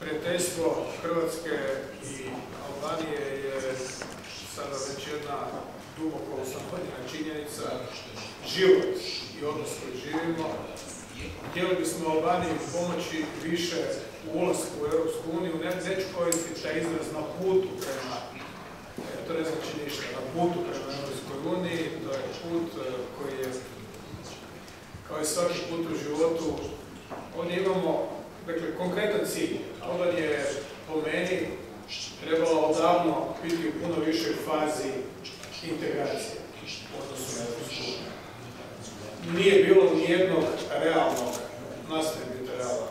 Prijateljstvo Hrvatske i Albanije je sada već jedna duboko ustanovljena činjenica, život i odnos koji živimo. Htjeli bismo Albaniji pomoći više u ulasku u Europsku uniju, ne, neću koristiti taj izraz na putu prema, e, to ne znači ništa, na putu prema Europskoj uniji, to je put e, koji je, kao i svaki put u životu, ovdje imamo Dakle, konkretan cilj. Albanija je po meni trebala odavno biti u puno višoj fazi integracije odnosu Nije bilo nijednog realnog, nastaje biti realnog,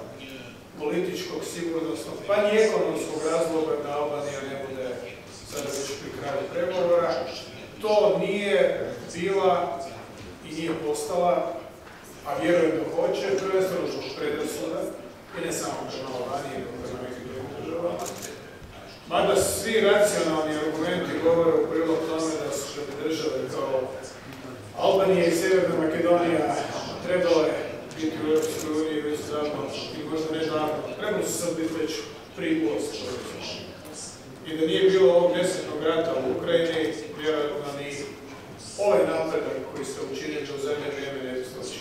političkog, sigurnosnog, pa ni ekonomskog razloga da Albanija ne bude sada već pri kraju pregovora. To nije bila i nije postala, a vjerujem da hoće, prvenstveno zbog predrasuda, i ne samo prema Albaniji, nego prema nekim drugim državama. Mada svi racionalni argumenti govore u prilog tome da su države kao Albanija i Sjeverna Makedonija trebale biti u Europskoj uniji već davno, i možda ne davno, trebali su sad biti već prije ulazka I da nije bilo ovog nesretnog rata u Ukrajini, vjerojatno ni ovaj napredak koji ste učinili u zadnje vrijeme ne učinili.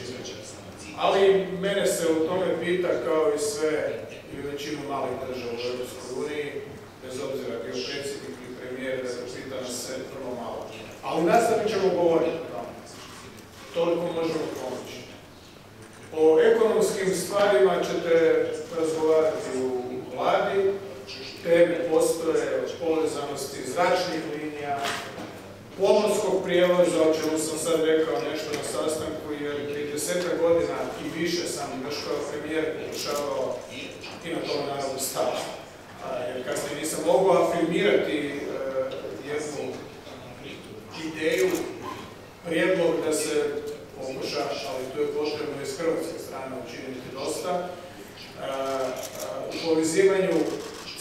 Ali mene se u tome pita kao i sve i većinu malih država u Europskoj uniji, bez obzira bio predsjednik ili premijer, da se pita nas se vrlo malo. Ali nastavit ćemo govoriti o tome. Toliko možemo pomoći. O ekonomskim stvarima ćete razgovarati u vladi, teme postoje od povezanosti zračnih linija, pomorskog prijevoza, o sam sad rekao nešto na sastanku, jer prije deseta godina i više sam još kao premijer pokušavao i na tome naravno staviti. Jer kasnije nisam mogao afirmirati e, jednu ideju, prijedlog da se pokuša, ali to je potrebno iz hrvatske strane učiniti dosta, u povezivanju,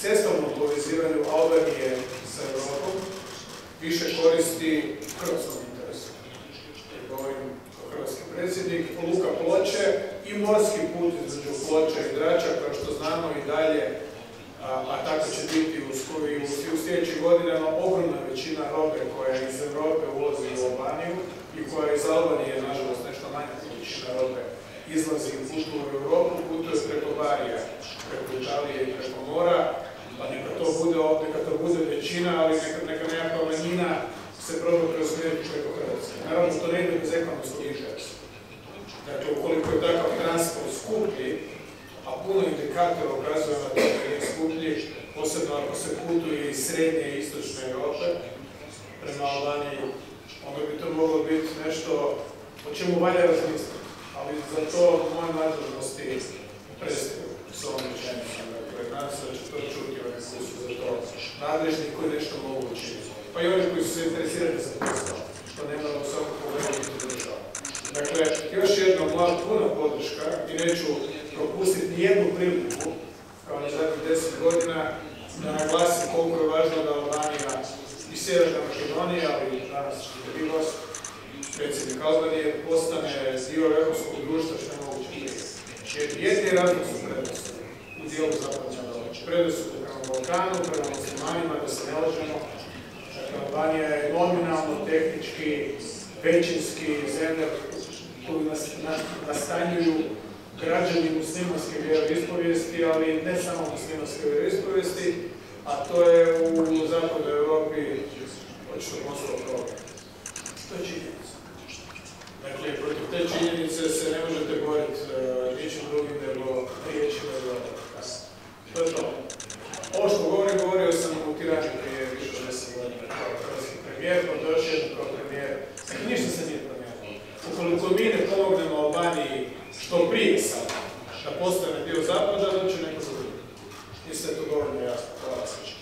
cestovnom povezivanju Albanije više koristi hrvatskom interesu. Govorim kao hrvatski predsjednik, Luka Ploče i morski put između Ploče i Drača, kao što znamo i dalje, a, tako će biti u, u, u sljedećih godinama ogromna većina robe koja iz Europe ulazi u Albaniju i koja iz Albanije, nažalost, nešto manja većina robe izlazi i putuje u Europu, putuje preko Barija, preko Italije i preko mora, bude neka to bude većina, ali neka, neka nekakva manjina se proba preusmjeriti preko Hrvatske. Naravno, to ne ide bez ekonomskog interesa. Dakle, ukoliko je takav transport skuplji, a puno indikatora ukazuje na to da je skuplji, posebno ako se putuje iz srednje i istočne Europe prema Albaniji, onda bi to moglo biti nešto o čemu valja razmisliti. Ali za to moje nadležnosti prestaju s ovom rečenicom. Dakle, nadam se da će to za to nadležni koji nešto mogu učiniti. Pa i oni koji su se interesirani za posao, što ne moramo u svakom pogledu država. Dakle, još jedna mlada puna podrška i neću propustiti nijednu priliku, kao na zadnjih deset godina, da naglasim koliko je važno da Albanija i Sjeverna Makedonija, ali i danas i Rivos, predsjednik Albanije, postane dio evropskog društva što je moguće. Jer jedni razlog su prednosti u dijelu Europe. Predrasude prema Balkanu, prema muslimanima, da se ne lažemo. Dakle, Albanija je nominalno, tehnički, većinski zemlja koju nastanjuju građani muslimanske vjeroispovijesti, ali ne samo muslimanske vjeroispovijesti, a to je u zapadnoj Europi očito postalo problem. To je činjenica. Dakle, protiv te činjenice se ne možete boriti uh, ničim drugim nego riječima i To je to. Ovo što govorim, govorio sam u Tirani prije više od godina kao hrvatski premijer, pa došao jedno kao premijer. Ništa se nije promijenilo. Ukoliko mi ne pomognemo Albaniji što prije sad, da postane dio zapada, da će neko drugi. Mislim da je to dovoljno jasno.